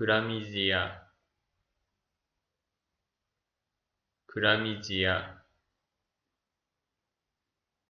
クラミジア。クラミジア。